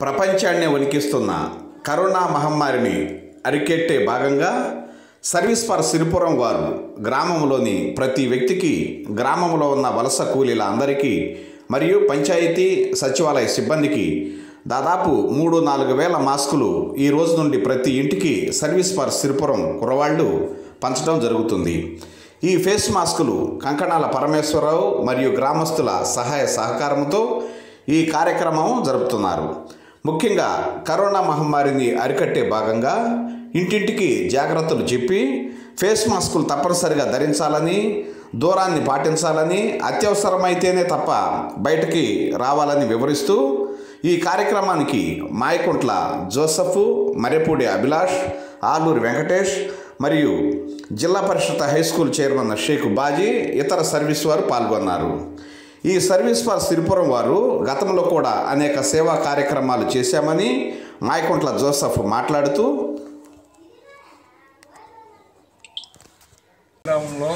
ప్రపంచాన్నే వణికిస్తున్న కరోనా మహమ్మారిని అరికెట్టే భాగంగా సర్వీస్ ఫర్ సిరిపురం వారు గ్రామంలోని ప్రతి వ్యక్తికి గ్రామంలో ఉన్న వలస కూలీల అందరికీ మరియు పంచాయతీ సచివాలయ సిబ్బందికి దాదాపు మూడు నాలుగు వేల మాస్కులు ఈ రోజు నుండి ప్రతి ఇంటికి సర్వీస్ ఫర్ సిరిపురం కురవాళ్ళు పంచడం జరుగుతుంది. ఈ ఫేస్ మాస్కులు కంకణాల పరమేశ్వరరావు మరియు గ్రామస్తుల సహాయ సహకారంతో ఈ కార్యక్రమం జరుపుతున్నారు. ముఖ్యంగా కరోనా మహమ్మారిని అరికట్టే భాగంగా ఇంటింటికి జాగ్రత్తలు చెప్పి ఫేస్ మాస్కులు తప్పనిసరిగా ధరించాలని దూరాన్ని పాటించాలని అత్యవసరమైతేనే తప్ప బయటకి రావాలని వివరిస్తూ ఈ కార్యక్రమానికి మాయకుంట్ల జోసఫ్ మరెపూడి అభిలాష్ ఆలూరి వెంకటేష్ మరియు Zilla Parishad high school chairman Shaik Baji ఇతర సర్వీస్ వారు పాల్గొన్నారు. ఈ సర్వీస్ ఫర్ సిరిపురం వారు గతంలో కూడా అనేక సేవా కార్యక్రమాలు చేశామని మాయకుంట్ల జోసఫ్ మాట్లాడుతూ గ్రామంలో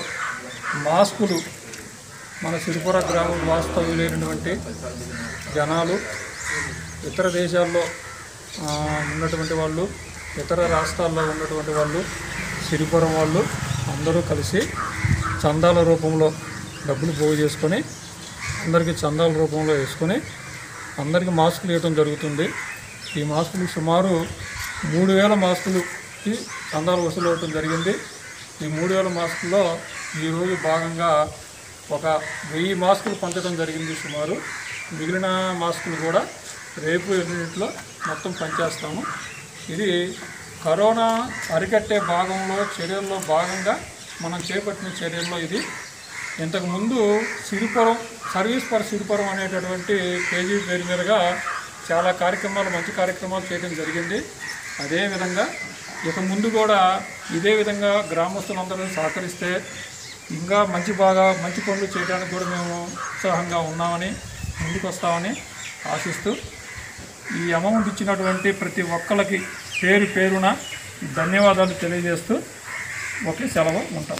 మాస్కులు మన సిరిపుర గ్రామం వాస్తవ్యులైనటువంటి జనాలు ఇతర దేశాల్లో ఉన్నటువంటి వాళ్ళు ఇతర రాష్ట్రాల్లో ఉన్నటువంటి వాళ్ళు సిరిపురం వాళ్ళు అందరూ కలిసి చందాల రూపంలో డబ్బులు పోగు చేసుకొని అందరికీ చందాల రూపంలో వేసుకొని అందరికీ మాస్కులు ఇవ్వడం జరుగుతుంది. ఈ మాస్కులు సుమారు మూడు వేల మాస్కులకి చందాలు వసూలు అవ్వడం జరిగింది. ఈ మూడు వేల మాస్కుల్లో ఈరోజు భాగంగా ఒక వెయ్యి మాస్కులు పంచడం జరిగింది సుమారు. మిగిలిన మాస్కులు కూడా రేపు ఎన్నింటిలో మొత్తం పనిచేస్తాము ఇది కరోనా అరికట్టే భాగంలో చర్యల్లో భాగంగా మనం చేపట్టిన చర్యల్లో ఇది. ఇంతకుముందు సిరిపురం సర్వీస్ ఫర్ సిరిపురం అనేటటువంటి పేజీ పేరు మీదుగా చాలా కార్యక్రమాలు మంచి కార్యక్రమాలు చేయడం జరిగింది. అదేవిధంగా ఇక ముందు కూడా ఇదే విధంగా గ్రామస్తులందరూ సహకరిస్తే ఇంకా మంచి బాగా మంచి పనులు చేయడానికి కూడా మేము ఉత్సాహంగా ఉన్నామని ముందుకు వస్తామని ఆశిస్తూ ఈ అమౌంట్ ఇచ్చినటువంటి ప్రతి ఒక్కరికి పేరు పేరున ధన్యవాదాలు తెలియజేస్తూ ఒకే సెలవు ఉంటాం.